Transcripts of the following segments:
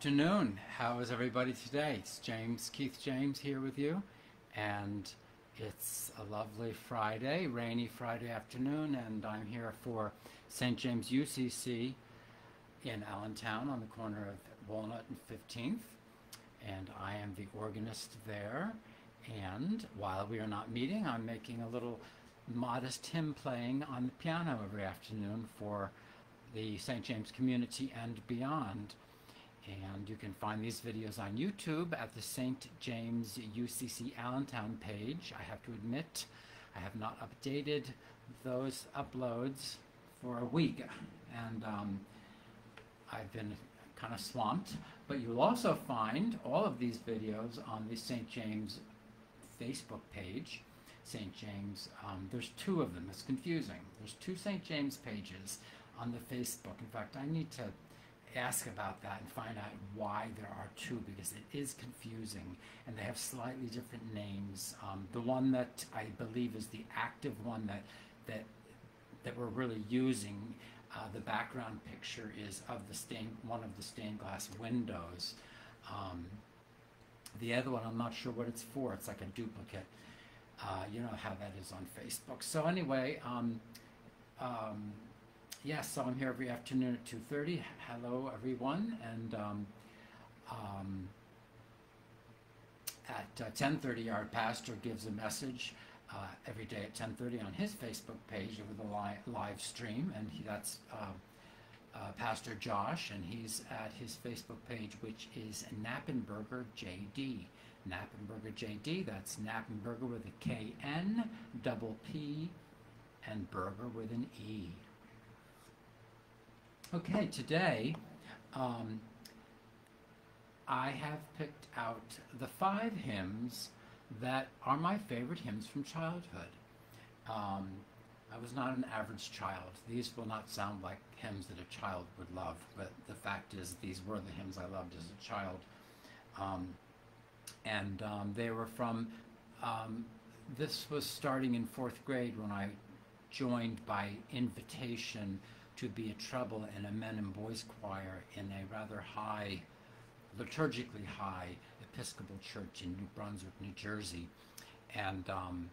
Afternoon. How is everybody today? It's James, Keith James here with you, and it's a lovely Friday, rainy Friday afternoon, and I'm here for St. James UCC in Allentown on the corner of Walnut and 15th, and I am the organist there. And while we are not meeting, I'm making a little modest hymn playing on the piano every afternoon for the St. James community and beyond. And you can find these videos on YouTube at the St. James UCC Allentown page. I have to admit, I have not updated those uploads for a week. And um, I've been kind of swamped. But you'll also find all of these videos on the St. James Facebook page. St. James, um, there's two of them. It's confusing. There's two St. James pages on the Facebook. In fact, I need to ask about that and find out why there are two because it is confusing and they have slightly different names. Um, the one that I believe is the active one that that that we're really using, uh, the background picture is of the stained one of the stained glass windows. Um, the other one, I'm not sure what it's for. It's like a duplicate. Uh, you know how that is on Facebook. So anyway, um, um, yes, so I'm here every afternoon at 2.30. Hello, everyone. And um, um, at uh, 10.30, our pastor gives a message uh, every day at 10.30 on his Facebook page over the li live stream. And he, that's uh, uh, Pastor Josh, and he's at his Facebook page, which is Knappenberger JD. Knappenberger JD, that's Knappenberger with a K-N, double P, and Burger with an E. Okay, today um, I have picked out the five hymns that are my favorite hymns from childhood. Um, I was not an average child. These will not sound like hymns that a child would love, but the fact is these were the hymns I loved as a child. Um, and um, they were from, um, this was starting in fourth grade when I joined by invitation to be a treble in a men and boys choir in a rather high, liturgically high Episcopal church in New Brunswick, New Jersey. And um,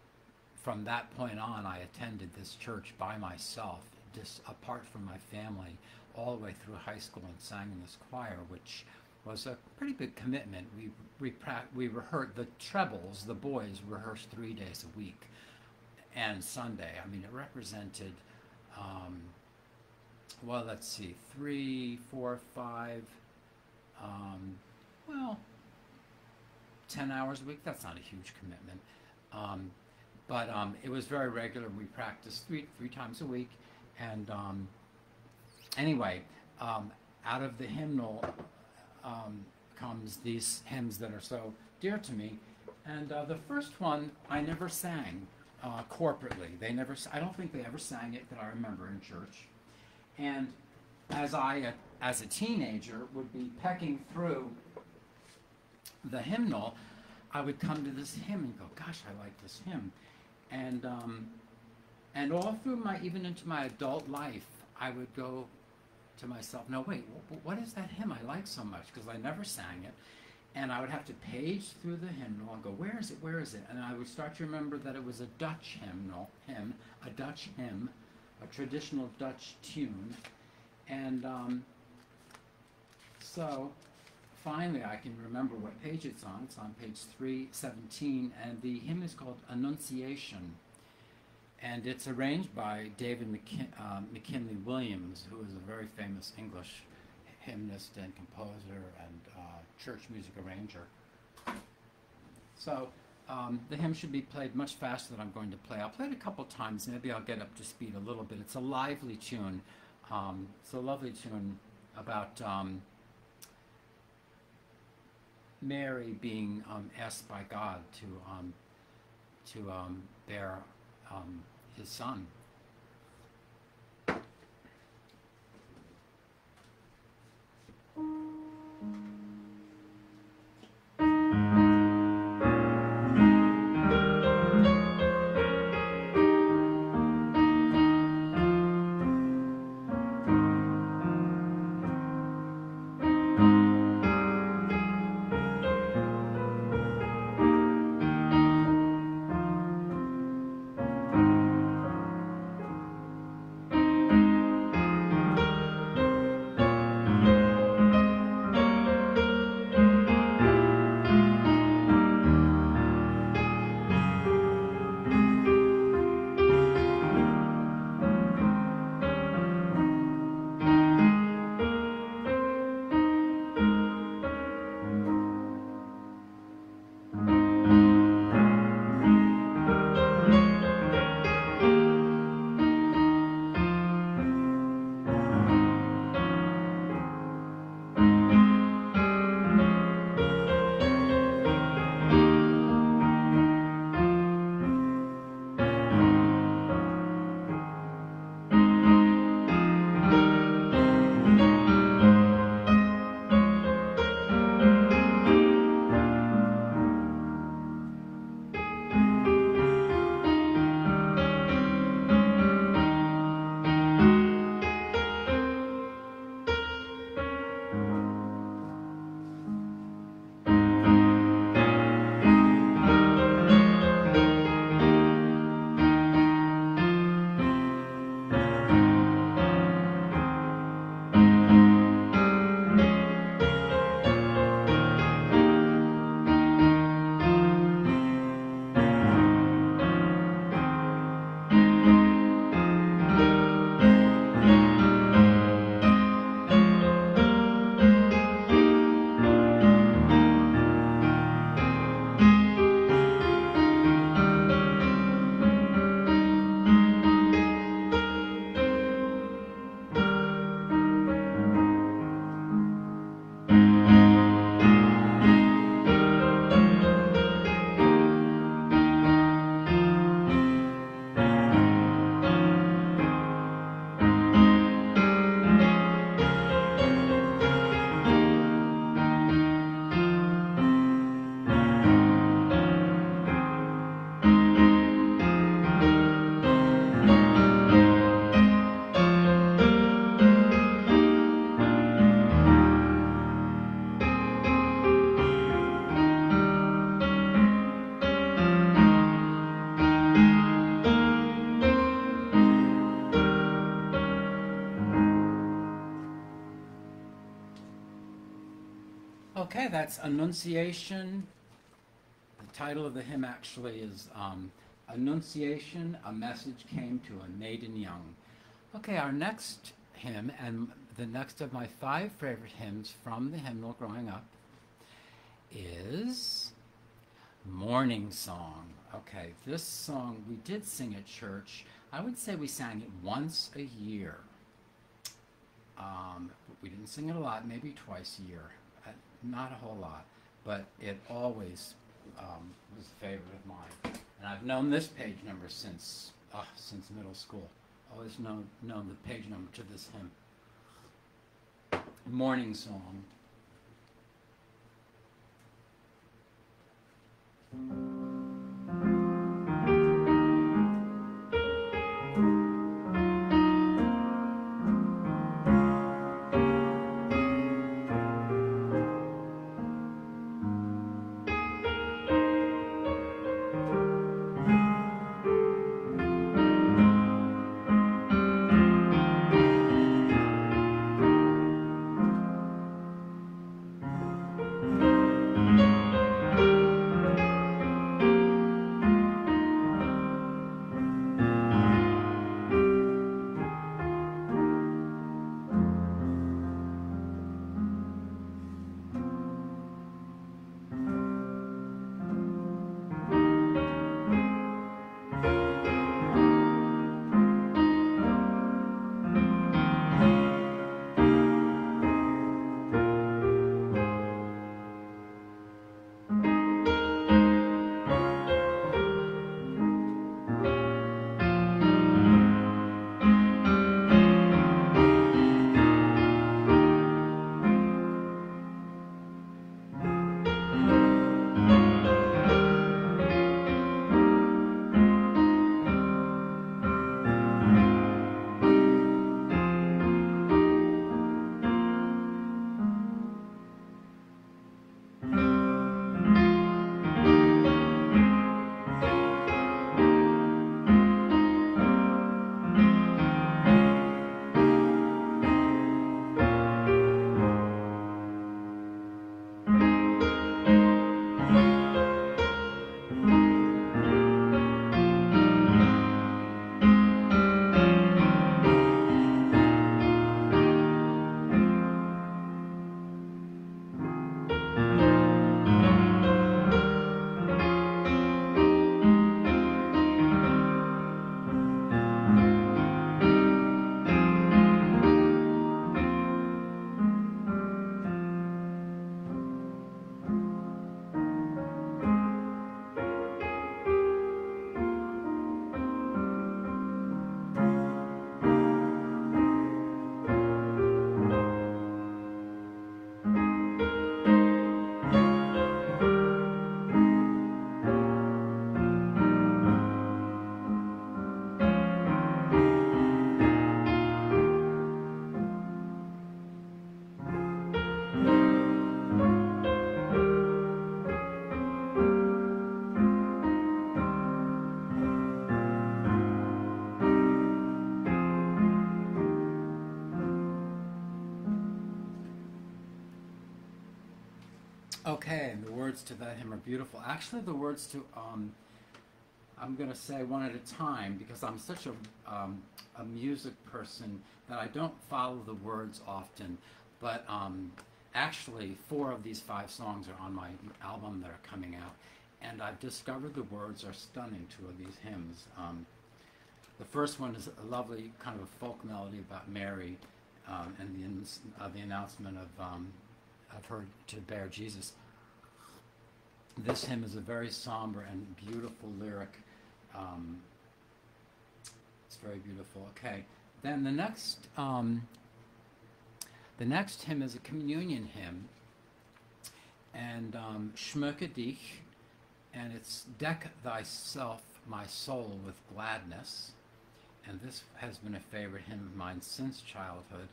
from that point on, I attended this church by myself, just apart from my family, all the way through high school and sang in this choir, which was a pretty big commitment. We we, we rehearsed the trebles, the boys rehearsed three days a week, and Sunday. I mean, it represented, um, well, let's see, three, four, five, um, well, ten hours a week. That's not a huge commitment. Um, but um, it was very regular. We practiced three three times a week, and um, anyway, um, out of the hymnal um, comes these hymns that are so dear to me. And uh, the first one I never sang uh, corporately. They never. I don't think they ever sang it that I remember in church. And as I, as a teenager, would be pecking through the hymnal, I would come to this hymn and go, "Gosh, I like this hymn." and um, and all through my even into my adult life, I would go to myself, no wait, what is that hymn I like so much? Because I never sang it, and I would have to page through the hymnal and go, where is it? Where is it? And I would start to remember that it was a Dutch hymnal, hymn, a Dutch hymn, a traditional Dutch tune, and um, so finally I can remember what page it's on. It's on page 317, and the hymn is called Annunciation. And it's arranged by David McKin uh, McKinley Williams, who is a very famous English hymnist and composer and uh, church music arranger. So um, the hymn should be played much faster than I'm going to play. I'll play it a couple times. Maybe I'll get up to speed a little bit. It's a lively tune. Um, it's a lovely tune about um, Mary being um, asked by God to um, to um, bear his son. That's Annunciation. The title of the hymn actually is um, Annunciation, a message came to a maiden young. Okay, our next hymn, and the next of my five favorite hymns from the hymnal growing up, is Morning Song. Okay, this song we did sing at church. I would say we sang it once a year. Um, we didn't sing it a lot, maybe twice a year. Not a whole lot, but it always um, was a favorite of mine. And I've known this page number since uh, since middle school. Always known known the page number to this hymn. Morning song. Okay, the words to that hymn are beautiful. Actually, the words to, um, I'm going to say one at a time because I'm such a, um, a music person that I don't follow the words often. But um, actually, four of these five songs are on my album that are coming out. And I've discovered the words are stunning, two of these hymns. Um, the first one is a lovely kind of a folk melody about Mary um, and the, uh, the announcement of um, of her to bear Jesus. This hymn is a very somber and beautiful lyric. Um, it's very beautiful. Okay, then the next um, the next hymn is a communion hymn, and um, dich, and it's Deck thyself, my soul, with gladness. And this has been a favorite hymn of mine since childhood.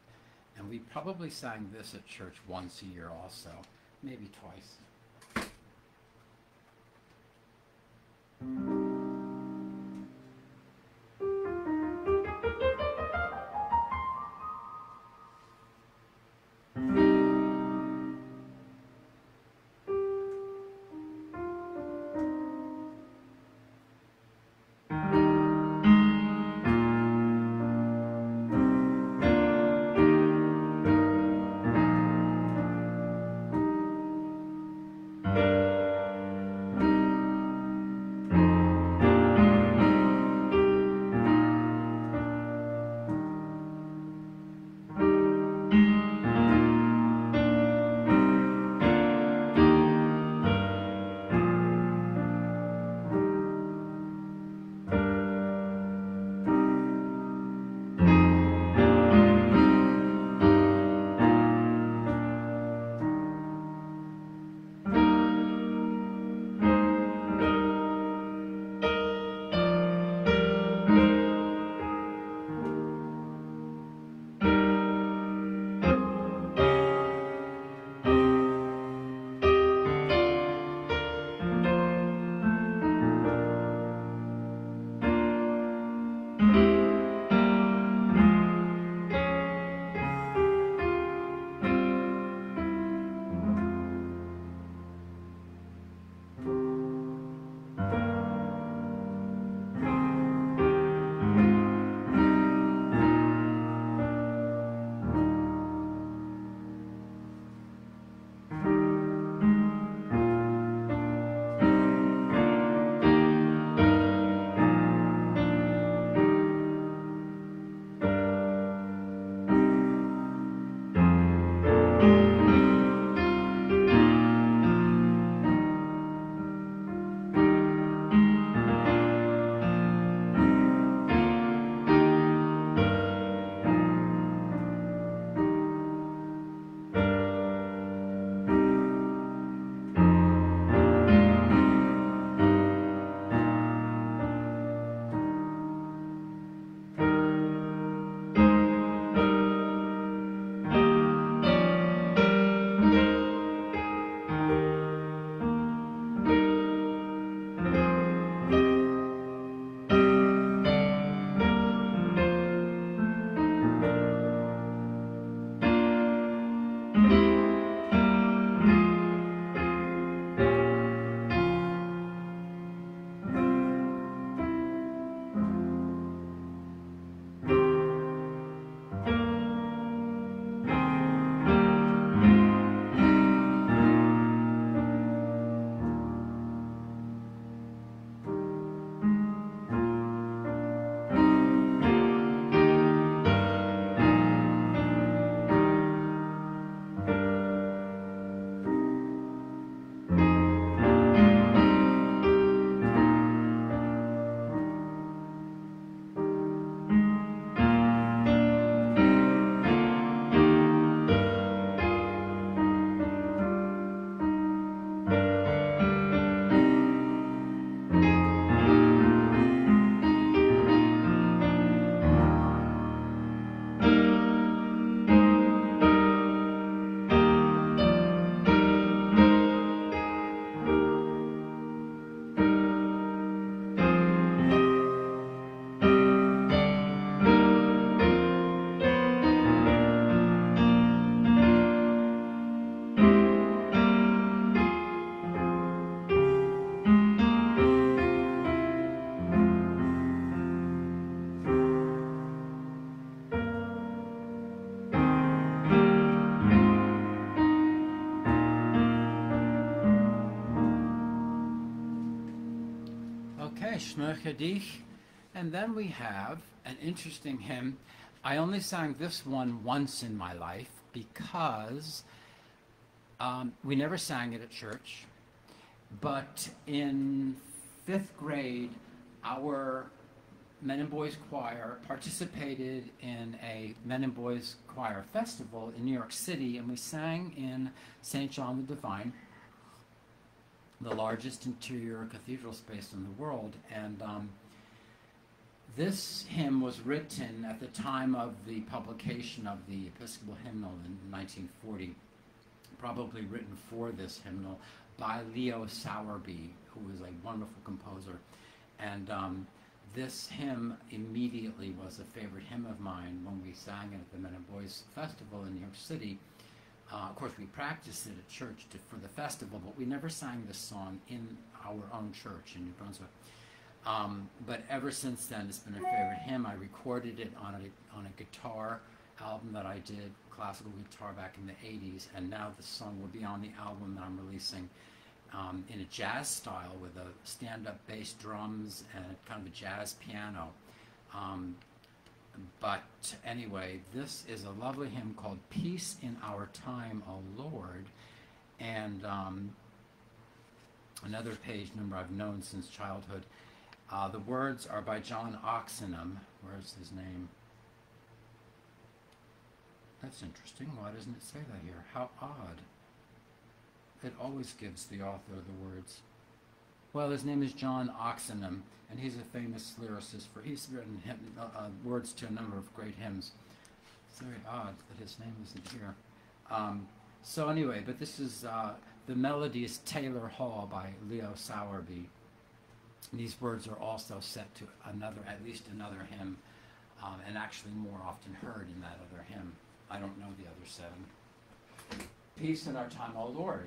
And we probably sang this at church once a year also, maybe twice. Dich. And then we have an interesting hymn. I only sang this one once in my life because um, we never sang it at church. But in fifth grade, our Men and Boys Choir participated in a Men and Boys Choir festival in New York City, and we sang in St. John the Divine, the largest interior cathedral space in the world. And um, this hymn was written at the time of the publication of the Episcopal hymnal in 1940, probably written for this hymnal by Leo Sowerby, who was a wonderful composer. And um, this hymn immediately was a favorite hymn of mine when we sang it at the Men and Boys Festival in New York City. Uh, of course, we practiced it at church to, for the festival, but we never sang this song in our own church in New Brunswick. Um, but ever since then, it's been a favorite hymn. I recorded it on a, on a guitar album that I did, classical guitar back in the 80s, and now the song will be on the album that I'm releasing um, in a jazz style with a stand-up bass drums and kind of a jazz piano. Um, but anyway, this is a lovely hymn called "Peace in Our Time, O Lord," and um, another page number I've known since childhood. Uh, the words are by John Oxenham. Where's his name? That's interesting. Why doesn't it say that here? How odd. It always gives the author the words. Well, his name is John Oxenham, and he's a famous lyricist. For he's written hymn, uh, words to a number of great hymns. It's very odd that his name isn't here. Um, so anyway, but this is uh, the melody is Taylor Hall by Leo Sowerby. These words are also set to another, at least another hymn, um, and actually more often heard in that other hymn. I don't know the other seven. Peace in our time, O Lord.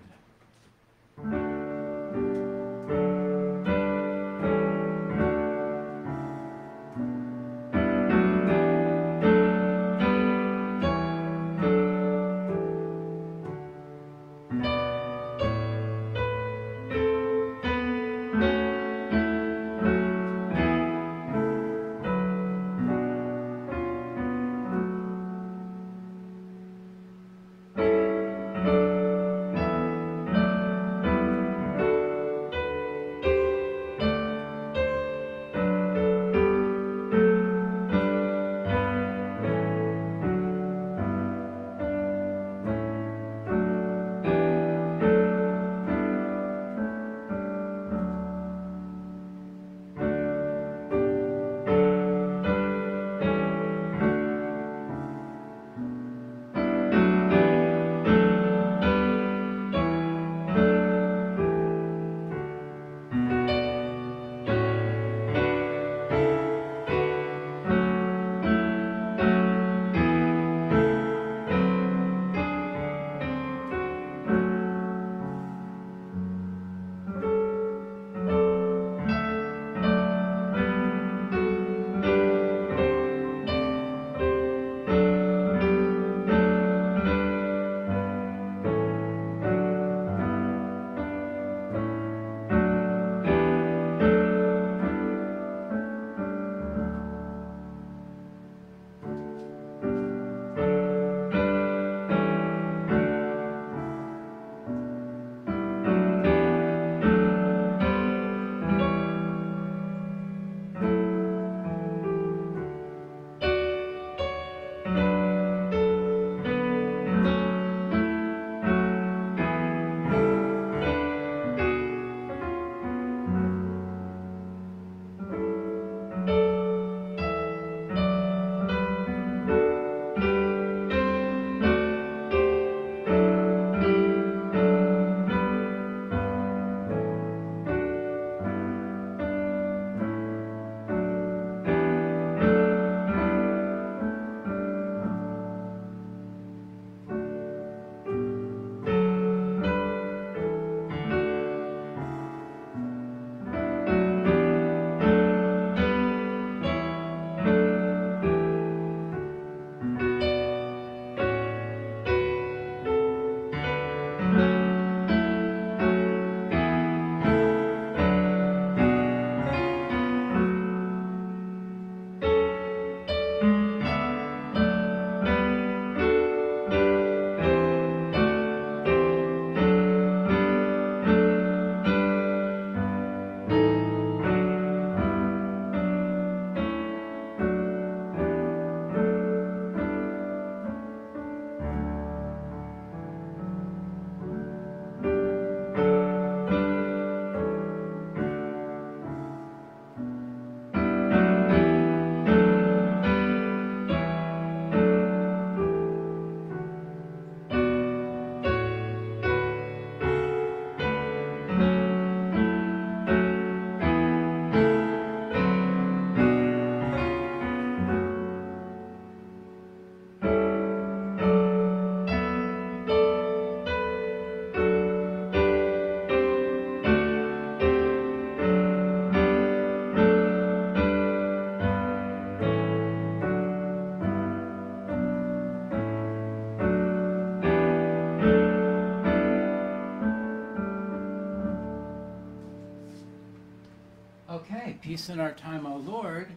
In Our Time, O Lord.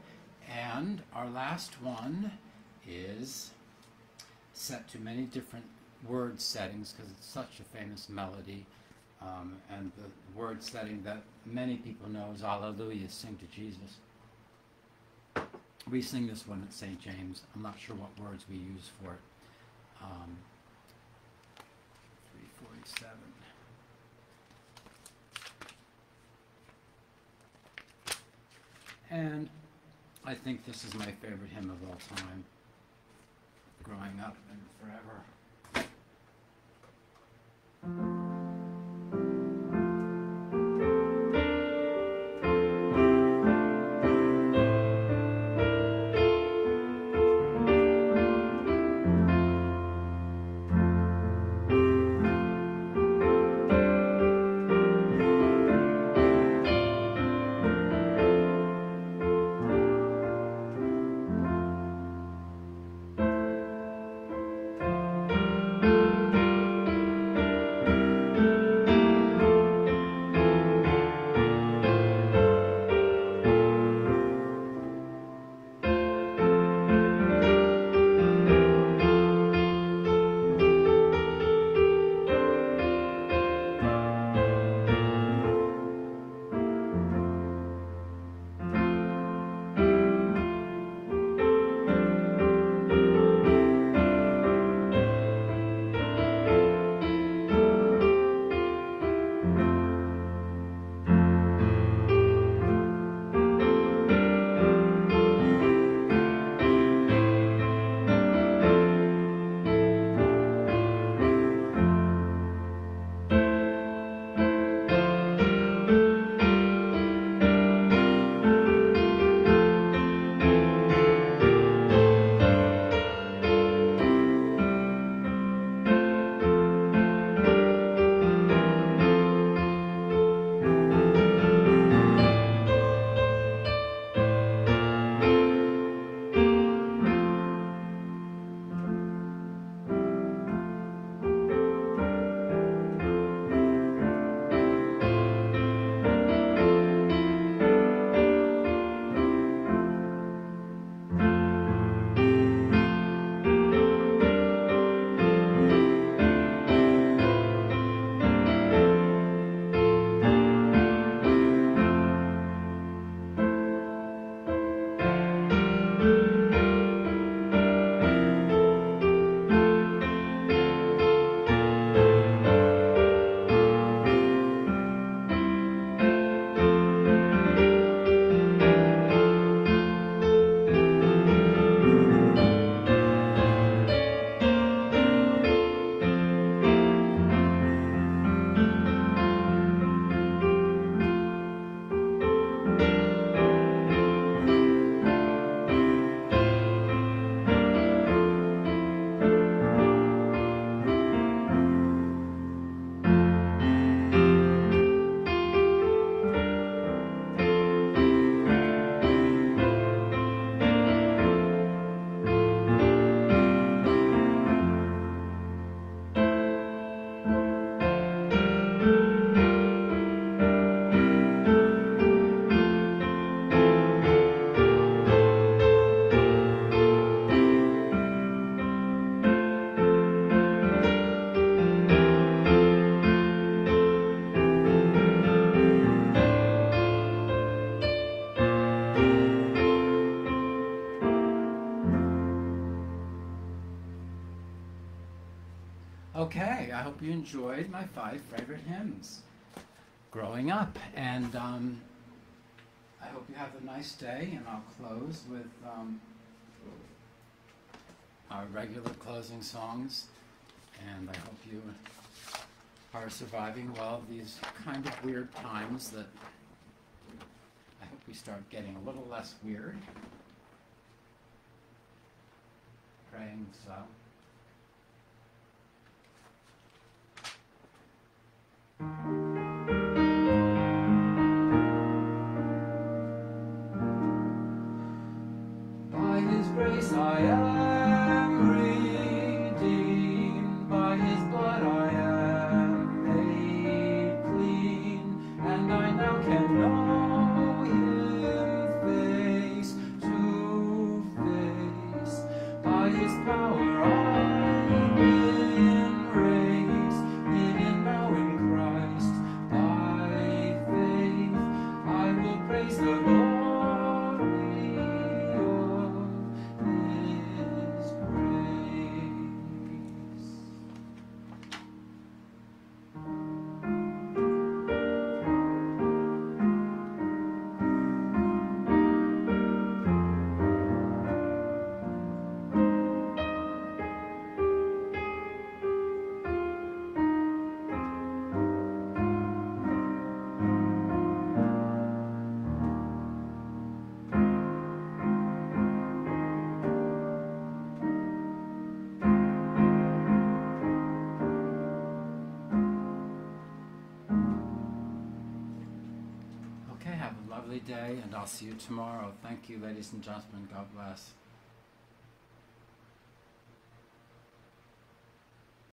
And our last one is set to many different word settings because it's such a famous melody. Um, and the word setting that many people know is Alleluia, sing to Jesus. We sing this one at St. James. I'm not sure what words we use for it. Um, And I think this is my favorite hymn of all time, growing up and forever. I hope you enjoyed my five favorite hymns growing up. And um, I hope you have a nice day, and I'll close with um, our regular closing songs. And I hope you are surviving well these kind of weird times that I hope we start getting a little less weird. Praying so. Okay, have a lovely day, and I'll see you tomorrow. Thank you, ladies and gentlemen. God bless.